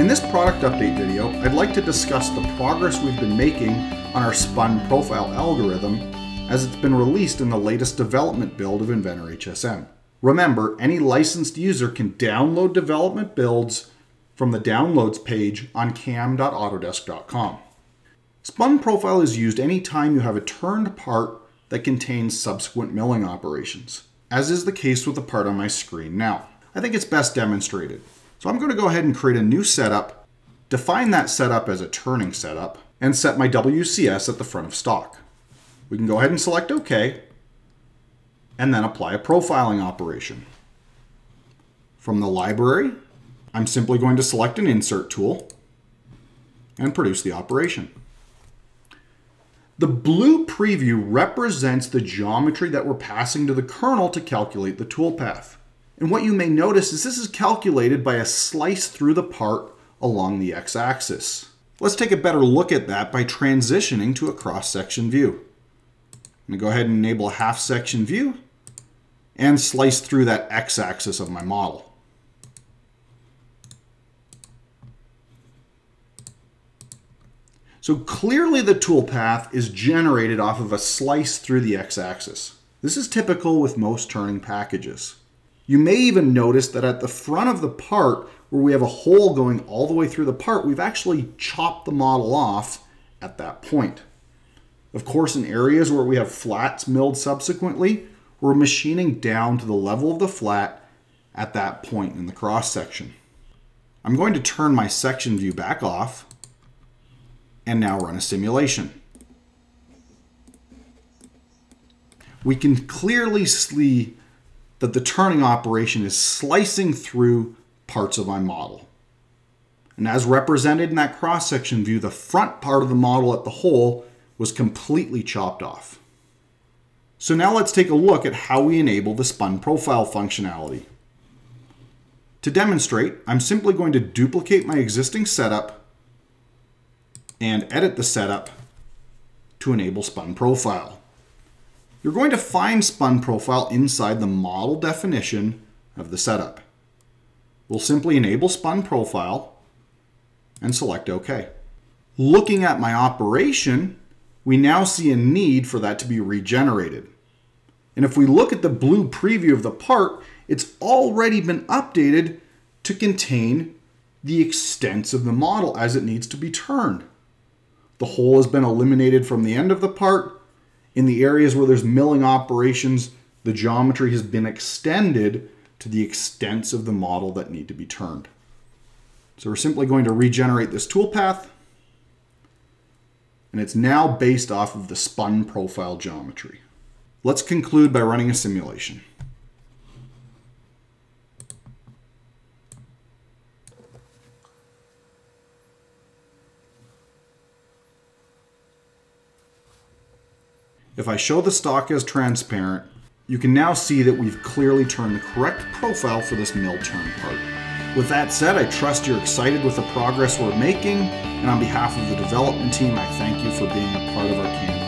In this product update video, I'd like to discuss the progress we've been making on our spun profile algorithm as it's been released in the latest development build of Inventor HSM. Remember, any licensed user can download development builds from the downloads page on cam.autodesk.com. Spun profile is used anytime you have a turned part that contains subsequent milling operations, as is the case with the part on my screen now. I think it's best demonstrated. So I'm going to go ahead and create a new setup, define that setup as a turning setup, and set my WCS at the front of stock. We can go ahead and select OK, and then apply a profiling operation. From the library, I'm simply going to select an insert tool and produce the operation. The blue preview represents the geometry that we're passing to the kernel to calculate the toolpath. And what you may notice is this is calculated by a slice through the part along the x-axis. Let's take a better look at that by transitioning to a cross-section view. I'm going to go ahead and enable a half-section view and slice through that x-axis of my model. So clearly the toolpath is generated off of a slice through the x-axis. This is typical with most turning packages. You may even notice that at the front of the part, where we have a hole going all the way through the part, we've actually chopped the model off at that point. Of course, in areas where we have flats milled subsequently, we're machining down to the level of the flat at that point in the cross section. I'm going to turn my section view back off and now run a simulation. We can clearly see that the turning operation is slicing through parts of my model. And as represented in that cross-section view, the front part of the model at the hole was completely chopped off. So now let's take a look at how we enable the spun profile functionality. To demonstrate, I'm simply going to duplicate my existing setup and edit the setup to enable spun profile. You're going to find spun profile inside the model definition of the setup. We'll simply enable spun profile and select OK. Looking at my operation, we now see a need for that to be regenerated. And if we look at the blue preview of the part, it's already been updated to contain the extents of the model as it needs to be turned. The hole has been eliminated from the end of the part, in the areas where there's milling operations, the geometry has been extended to the extents of the model that need to be turned. So we're simply going to regenerate this toolpath, and it's now based off of the spun profile geometry. Let's conclude by running a simulation. If I show the stock as transparent, you can now see that we've clearly turned the correct profile for this mill turn part. With that said, I trust you're excited with the progress we're making, and on behalf of the development team, I thank you for being a part of our campaign.